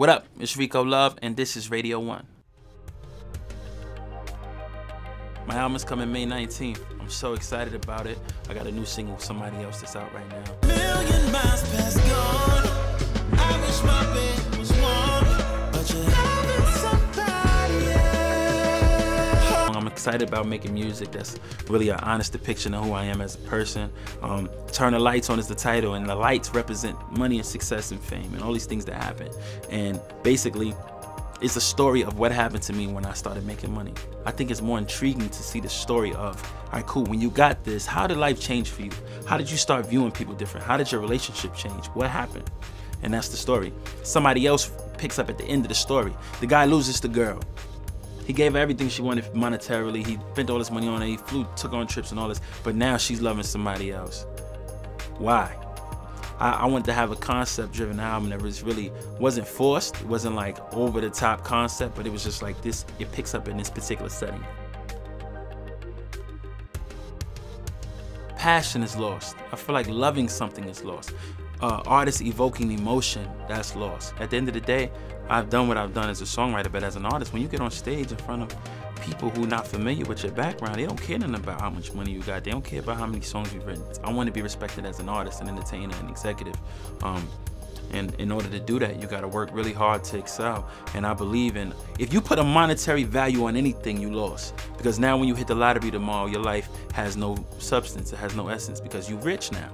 What up? It's Rico Love, and this is Radio 1. My album's coming May 19th. I'm so excited about it. I got a new single with somebody else that's out right now. Excited about making music that's really an honest depiction of who I am as a person. Um, Turn the Lights On is the title, and the lights represent money and success and fame and all these things that happen. And basically, it's a story of what happened to me when I started making money. I think it's more intriguing to see the story of, all right, cool, when you got this, how did life change for you? How did you start viewing people different? How did your relationship change? What happened? And that's the story. Somebody else picks up at the end of the story. The guy loses the girl. He gave her everything she wanted monetarily. He spent all this money on her. He flew, took on trips and all this. But now she's loving somebody else. Why? I, I wanted to have a concept-driven album that was really wasn't forced. It wasn't like over-the-top concept, but it was just like this. It picks up in this particular setting. Passion is lost. I feel like loving something is lost. Uh, artists evoking emotion, that's lost. At the end of the day, I've done what I've done as a songwriter, but as an artist, when you get on stage in front of people who are not familiar with your background, they don't care nothing about how much money you got. They don't care about how many songs you've written. I want to be respected as an artist, an entertainer, an executive. Um, and in order to do that, you got to work really hard to excel. And I believe in, if you put a monetary value on anything, you lost. Because now when you hit the lottery tomorrow, your life has no substance, it has no essence because you're rich now.